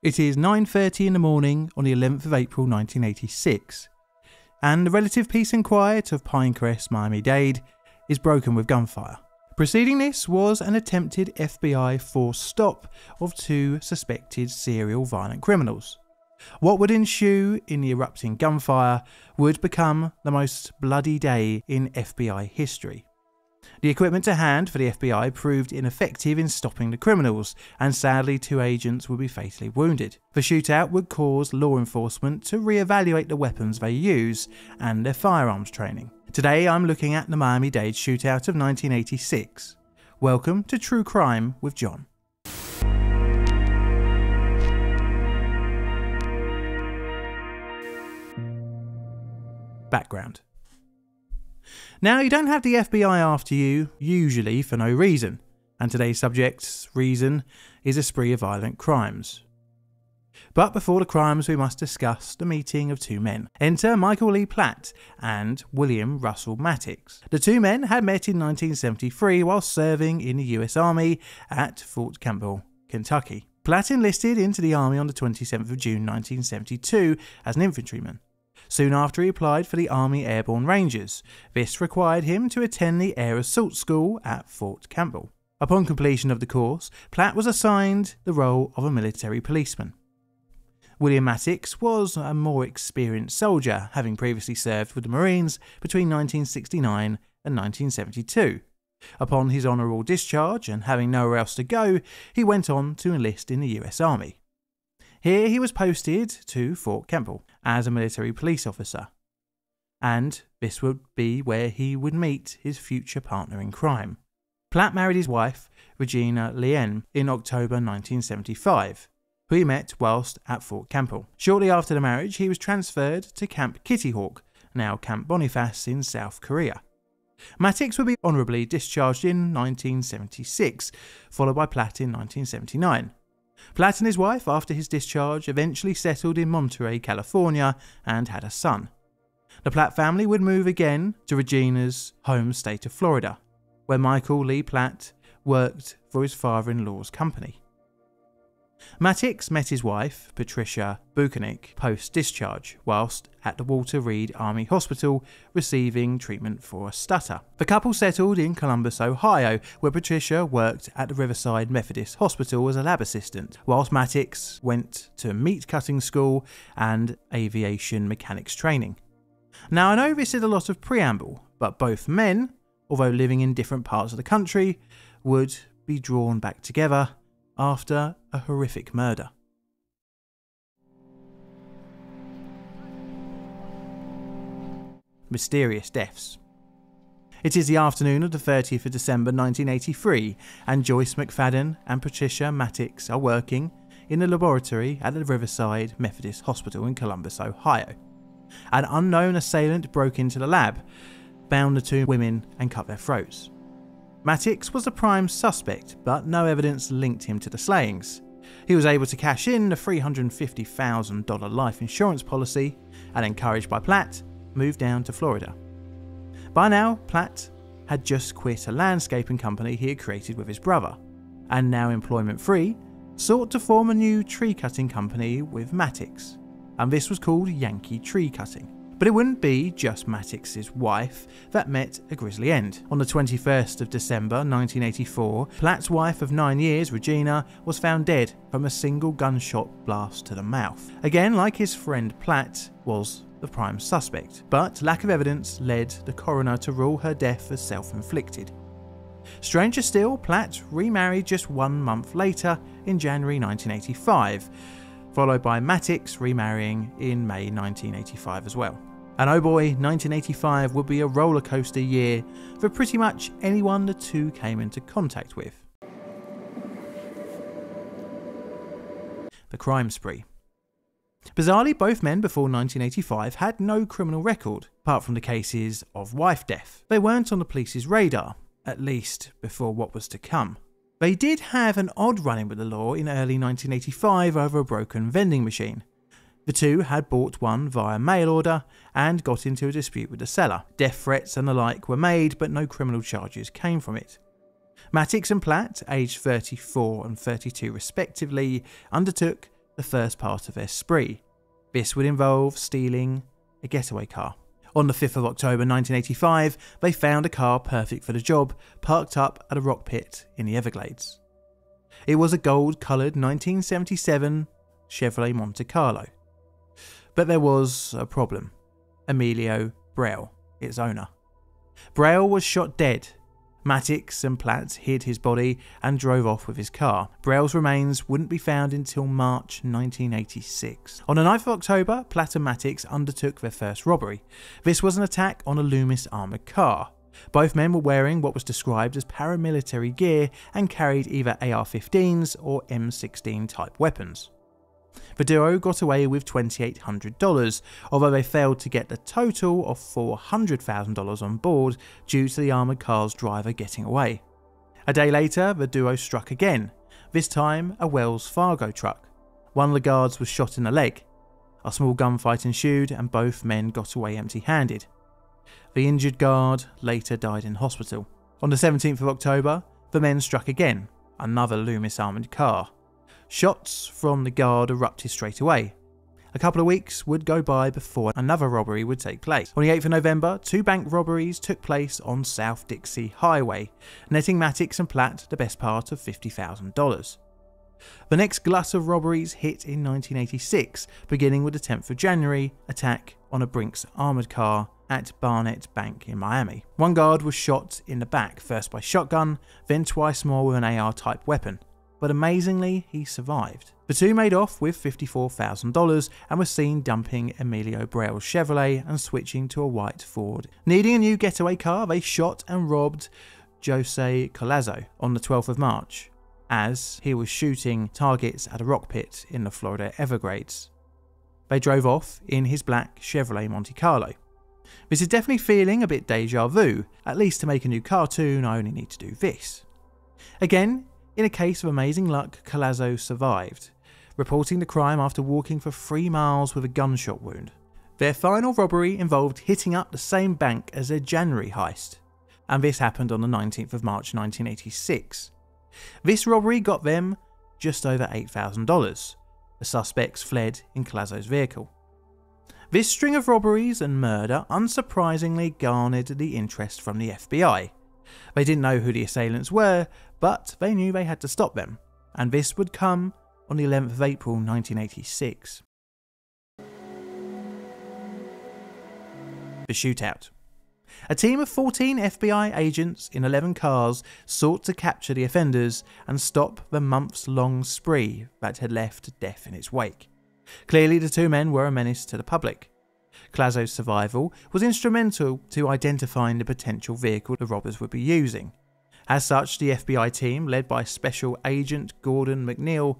It is 9:30 in the morning on the 11th of April 1986, and the relative peace and quiet of Pinecrest, Miami-Dade is broken with gunfire. Preceding this was an attempted FBI forced stop of two suspected serial violent criminals. What would ensue in the erupting gunfire would become the most bloody day in FBI history. The equipment to hand for the FBI proved ineffective in stopping the criminals, and sadly, two agents would be fatally wounded. The shootout would cause law enforcement to re-evaluate the weapons they use and their firearms training. Today, I'm looking at the Miami Dade shootout of 1986. Welcome to True Crime with John. Background now, you don't have the FBI after you, usually for no reason, and today's subject's reason is a spree of violent crimes. But before the crimes, we must discuss the meeting of two men. Enter Michael Lee Platt and William Russell Matix. The two men had met in 1973 while serving in the US Army at Fort Campbell, Kentucky. Platt enlisted into the Army on the 27th of June 1972 as an infantryman. Soon after, he applied for the Army Airborne Rangers. This required him to attend the Air Assault School at Fort Campbell. Upon completion of the course, Platt was assigned the role of a military policeman. William Matix was a more experienced soldier, having previously served with the Marines between 1969 and 1972. Upon his honourable discharge and having nowhere else to go, he went on to enlist in the US Army. Here he was posted to Fort Campbell as a military police officer, and this would be where he would meet his future partner in crime. Platt married his wife, Regina Lien, in October 1975, who he met whilst at Fort Campbell. Shortly after the marriage, he was transferred to Camp Kitty Hawk, now Camp Bonifas in South Korea. Matix would be honourably discharged in 1976, followed by Platt in 1979. Platt and his wife, after his discharge, eventually settled in Monterey, California, and had a son. The Platt family would move again to Regina's home state of Florida, where Michael Lee Platt worked for his father in law's company. Matix met his wife, Patricia Buchanek, post discharge, whilst at the Walter Reed Army Hospital receiving treatment for a stutter. The couple settled in Columbus, Ohio, where Patricia worked at the Riverside Methodist Hospital as a lab assistant, whilst Matix went to meat cutting school and aviation mechanics training. Now, I know this is a lot of preamble, but both men, although living in different parts of the country, would be drawn back together after a horrific murder. Mysterious deaths. It is the afternoon of the 30th of December 1983, and Joyce McFadden and Patricia Matix are working in the laboratory at the Riverside Methodist Hospital in Columbus, Ohio. An unknown assailant broke into the lab, bound the two women, and cut their throats. Matix was the prime suspect, but no evidence linked him to the slayings. He was able to cash in the $350,000 life insurance policy and, encouraged by Platt, moved down to Florida. By now, Platt had just quit a landscaping company he had created with his brother, and now employment free, sought to form a new tree cutting company with Matix, and this was called Yankee Tree Cutting. But it wouldn't be just Matix's wife that met a grisly end. On the 21st of December 1984, Platt's wife of nine years, Regina, was found dead from a single gunshot blast to the mouth. Again, like his friend Platt, was the prime suspect, but lack of evidence led the coroner to rule her death as self inflicted. Stranger still, Platt remarried just one month later in January 1985, followed by Matix remarrying in May 1985 as well. And oh boy, 1985 would be a rollercoaster year for pretty much anyone the two came into contact with. The crime spree. Bizarrely, both men before 1985 had no criminal record, apart from the cases of wife death. They weren't on the police's radar, at least before what was to come. They did have an odd run in with the law in early 1985 over a broken vending machine. The two had bought one via mail order and got into a dispute with the seller. Death threats and the like were made, but no criminal charges came from it. Matix and Platt, aged 34 and 32 respectively, undertook the first part of their spree. This would involve stealing a getaway car. On the 5th of October 1985, they found a car perfect for the job, parked up at a rock pit in the Everglades. It was a gold coloured 1977 Chevrolet Monte Carlo. But there was a problem Emilio Briel, its owner. Briel was shot dead Matix and Platt hid his body and drove off with his car. Briel's remains wouldn't be found until March 1986. On the 9th of October, Platt and Matix undertook their first robbery. This was an attack on a Loomis armoured car. Both men were wearing what was described as paramilitary gear and carried either AR 15s or M16 type weapons. The duo got away with $2,800, although they failed to get the total of $400,000 on board due to the armoured car's driver getting away. A day later, the duo struck again, this time a Wells Fargo truck. One of the guards was shot in the leg. A small gunfight ensued and both men got away empty handed. The injured guard later died in hospital. On the 17th of October, the men struck again, another Loomis armoured car. Shots from the guard erupted straight away. A couple of weeks would go by before another robbery would take place. On the 8th of November, two bank robberies took place on South Dixie Highway, netting Matix and Platt the best part of $50,000. The next glut of robberies hit in 1986, beginning with the 10th of January attack on a Brinks armoured car at Barnett Bank in Miami. One guard was shot in the back, first by shotgun, then twice more with an AR type weapon but amazingly, he survived. The two made off with $54,000 and were seen dumping Emilio Briel's Chevrolet and switching to a white Ford. Needing a new getaway car, they shot and robbed Jose Collazo on the 12th of March as he was shooting targets at a rock pit in the Florida Everglades. They drove off in his black Chevrolet Monte Carlo. This is definitely feeling a bit deja vu. At least to make a new cartoon, I only need to do this. Again, in a case of amazing luck, Collazo survived, reporting the crime after walking for three miles with a gunshot wound. Their final robbery involved hitting up the same bank as their January heist, and this happened on the 19th of March 1986. This robbery got them just over $8,000. The suspects fled in Collazo's vehicle. This string of robberies and murder unsurprisingly garnered the interest from the FBI. They didn't know who the assailants were, but they knew they had to stop them, and this would come on the 11th of April 1986. The shootout. A team of 14 FBI agents in 11 cars sought to capture the offenders and stop the months long spree that had left death in its wake. Clearly, the two men were a menace to the public. Collazo's survival was instrumental to identifying the potential vehicle the robbers would be using. As such, the FBI team, led by Special Agent Gordon McNeil,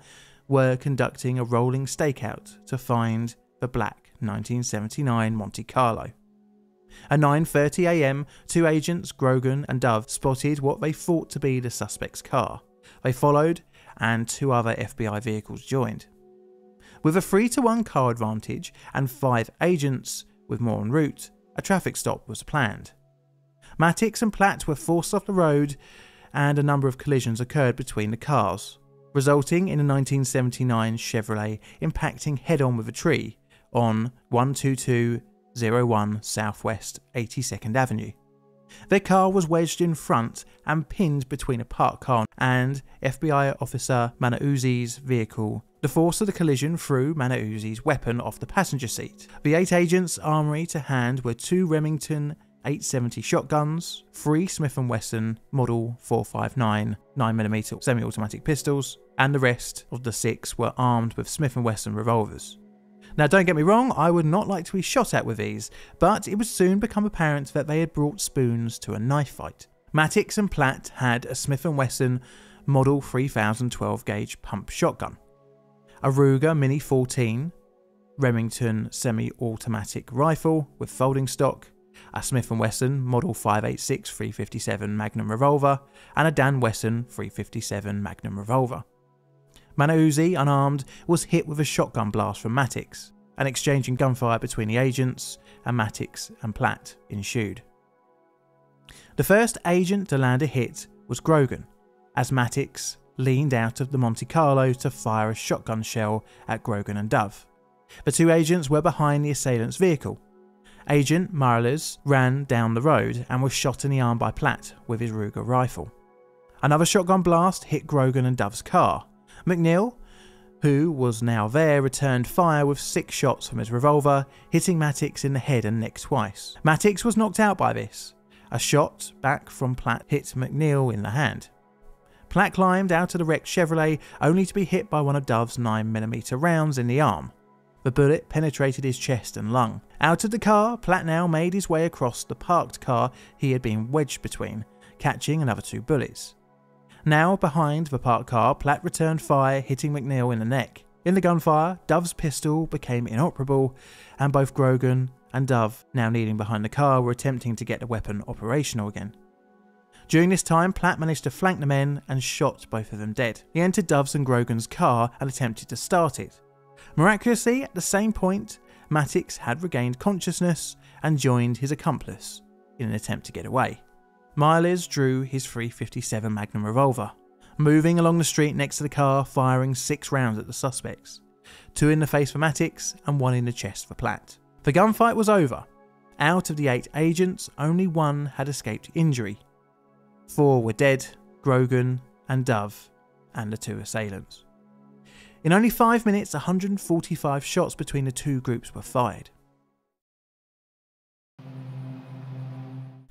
were conducting a rolling stakeout to find the black 1979 Monte Carlo. At 9.30am, two agents, Grogan and Dove, spotted what they thought to be the suspect's car. They followed, and two other FBI vehicles joined. With a 3 to 1 car advantage and 5 agents with more en route, a traffic stop was planned. Matix and Platt were forced off the road and a number of collisions occurred between the cars, resulting in a 1979 Chevrolet impacting head on with a tree on 12201 Southwest 82nd Avenue. Their car was wedged in front and pinned between a parked car and FBI officer Manauzzi's vehicle. The force of the collision threw Manauzzi's weapon off the passenger seat. The eight agents' armory to hand were two Remington 870 shotguns, three Smith & Wesson Model 459 9mm semi-automatic pistols, and the rest of the six were armed with Smith & Wesson revolvers. Now, don't get me wrong, I would not like to be shot at with these, but it would soon become apparent that they had brought spoons to a knife fight. Matix and Platt had a Smith & Wesson Model 3012 gauge pump shotgun, a Ruger Mini 14 Remington semi-automatic rifle with folding stock, a Smith & Wesson Model 586 357 Magnum revolver, and a Dan Wesson 357 Magnum revolver. Manauzzi, unarmed, was hit with a shotgun blast from Matix, and exchanging gunfire between the agents and Matix and Platt ensued. The first agent to land a hit was Grogan, as Matix leaned out of the Monte Carlo to fire a shotgun shell at Grogan and Dove. The two agents were behind the assailant's vehicle. Agent Mireles ran down the road and was shot in the arm by Platt with his Ruger rifle. Another shotgun blast hit Grogan and Dove's car. McNeil, who was now there, returned fire with six shots from his revolver, hitting Matix in the head and neck twice. Matix was knocked out by this. A shot back from Platt hit McNeil in the hand. Platt climbed out of the wrecked Chevrolet only to be hit by one of Dove's 9mm rounds in the arm. The bullet penetrated his chest and lung. Out of the car, Platt now made his way across the parked car he had been wedged between, catching another two bullets. Now behind the parked car, Platt returned fire, hitting McNeil in the neck. In the gunfire, Dove's pistol became inoperable, and both Grogan and Dove, now kneeling behind the car, were attempting to get the weapon operational again. During this time, Platt managed to flank the men and shot both of them dead. He entered Dove's and Grogan's car and attempted to start it. Miraculously, at the same point, Matix had regained consciousness and joined his accomplice in an attempt to get away. Mireles drew his 357 Magnum revolver, moving along the street next to the car, firing six rounds at the suspects two in the face for Matix and one in the chest for Platt. The gunfight was over. Out of the eight agents, only one had escaped injury. Four were dead Grogan and Dove, and the two assailants. In only five minutes, 145 shots between the two groups were fired.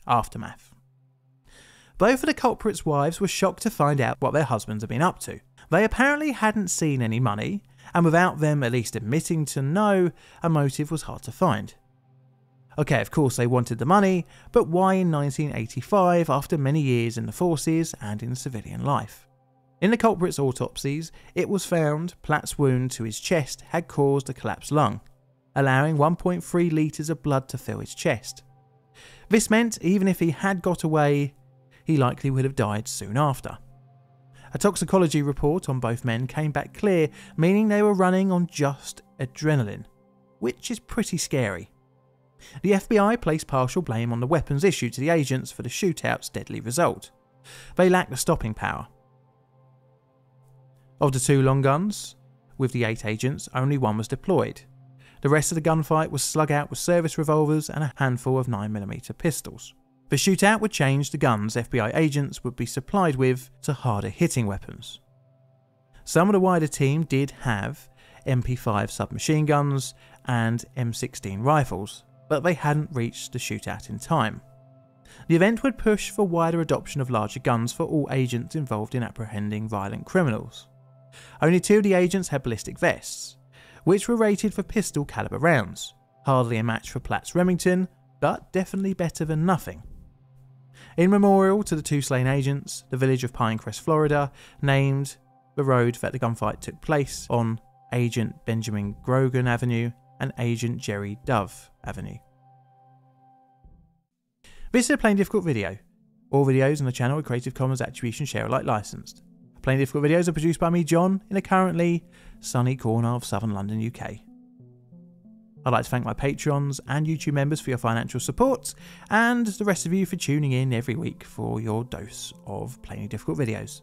Aftermath. Both of the culprits' wives were shocked to find out what their husbands had been up to. They apparently hadn't seen any money, and without them at least admitting to know, a motive was hard to find. Okay, of course they wanted the money, but why in 1985 after many years in the forces and in civilian life? In the culprit's autopsies, it was found Platt's wound to his chest had caused a collapsed lung, allowing 1.3 litres of blood to fill his chest. This meant even if he had got away, he likely would have died soon after. A toxicology report on both men came back clear, meaning they were running on just adrenaline, which is pretty scary. The FBI placed partial blame on the weapons issued to the agents for the shootout's deadly result. They lacked the stopping power. Of the two long guns, with the eight agents, only one was deployed. The rest of the gunfight was slug out with service revolvers and a handful of 9mm pistols. The shootout would change the guns FBI agents would be supplied with to harder hitting weapons. Some of the wider team did have MP5 submachine guns and M16 rifles, but they hadn't reached the shootout in time. The event would push for wider adoption of larger guns for all agents involved in apprehending violent criminals. Only two of the agents had ballistic vests, which were rated for pistol caliber rounds, hardly a match for Platt's Remington, but definitely better than nothing. In memorial to the two slain agents, the village of Pinecrest, Florida, named the road that the gunfight took place on Agent Benjamin Grogan Avenue and Agent Jerry Dove Avenue. This is a Plainly Difficult video. All videos on the channel are Creative Commons Attribution Share Alike licensed. Plainly Difficult videos are produced by me, John, in a currently sunny corner of southern London, UK. I'd like to thank my patrons and YouTube members for your financial support, and the rest of you for tuning in every week for your dose of Plainly Difficult videos.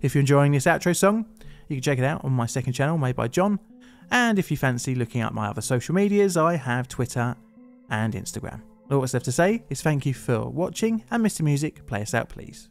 If you're enjoying this outro song, you can check it out on my second channel made by John, and if you fancy looking at my other social medias, I have Twitter and Instagram. All that's left to say is thank you for watching, and Mr. Music, play us out please.